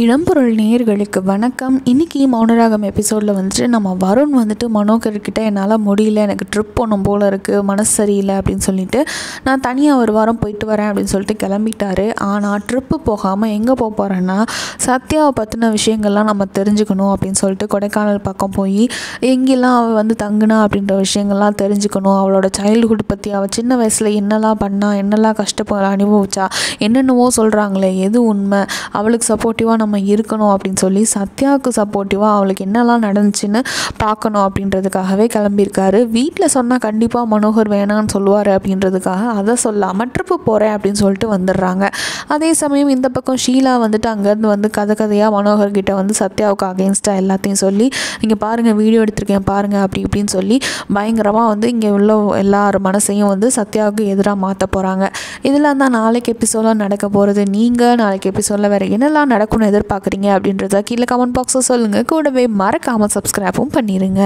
இடம்பொருள் நேயர்களுக்கு வணக்கம். இன்றைக்கி மௌனராகம் எபிசோடில் வந்துட்டு நம்ம வருண் வந்துட்டு மனோகர்கிட்ட என்னால் முடியல எனக்கு ட்ரிப் போகணும் போல் இருக்குது மனசு சரியில்லை அப்படின்னு சொல்லிட்டு நான் தனியாக ஒரு வாரம் போயிட்டு வரேன் அப்படின்னு சொல்லிட்டு கிளம்பிட்டாரு. ஆனால் ட்ரிப்பு போகாமல் எங்கே போக போகிறேன்னா சத்யாவை பற்றின விஷயங்கள்லாம் நம்ம தெரிஞ்சுக்கணும் அப்படின்னு சொல்லிட்டு கொடைக்கானல் பக்கம் போய் எங்கெல்லாம் அவள் வந்து தங்குனா அப்படின்ற விஷயங்கள்லாம் தெரிஞ்சுக்கணும். அவளோட சைல்டுஹுட் பற்றி அவள் சின்ன வயசில் என்னெல்லாம் பண்ணா என்னெல்லாம் கஷ்டப்ப அனுபவிச்சா என்னென்னவோ சொல்கிறாங்களே எது உண்மை? அவளுக்கு சப்போர்ட்டிவாக நம்ம இருக்கணும் அப்படின்னு சொல்லி சத்யாவுக்கு சப்போர்ட்டிவாக அவளுக்கு என்னெல்லாம் நடந்துச்சுன்னு பார்க்கணும் அப்படின்றதுக்காகவே கிளம்பியிருக்காரு. வீட்டில் சொன்னால் கண்டிப்பாக மனோகர் வேணான்னு சொல்லுவார் அப்படின்றதுக்காக அதை சொல்லாமல் ட்ரிப்பு போகிறேன் அப்படின்னு சொல்லிட்டு வந்துடுறாங்க. அதே சமயம் இந்த பக்கம் ஷீலா வந்துட்டு அங்கேருந்து வந்து கதை கதையாக மனோகர் கிட்ட வந்து சத்யாவுக்கு அகேன்ஸ்டாக எல்லாத்தையும் சொல்லி இங்கே பாருங்கள் வீடியோ எடுத்திருக்கேன் பாருங்கள் அப்படி இப்படின்னு சொல்லி பயங்கரமாக வந்து இங்கே உள்ள எல்லார் மனசையும் வந்து சத்யாவுக்கு எதிராக மாற்ற போகிறாங்க இதெல்லாம் தான் நாளைக்கு எபிசோடாக நடக்க போகிறது நீங்கள் நாளைக்கு எபிசோடில் வேறு என்னெல்லாம் நடக்கும்னு எதிர்பார்க்குறீங்க அப்படின்றத கீழே கமெண்ட் பாக்ஸில் சொல்லுங்கள் கூடவே மறக்காமல் சப்ஸ்கிரைபும் பண்ணிடுங்க